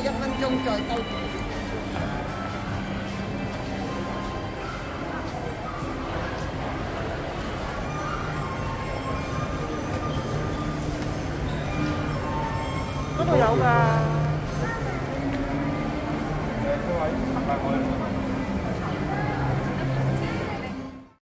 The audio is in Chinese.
一分鐘再兜。嗰度有㗎。各位，行快過嚟。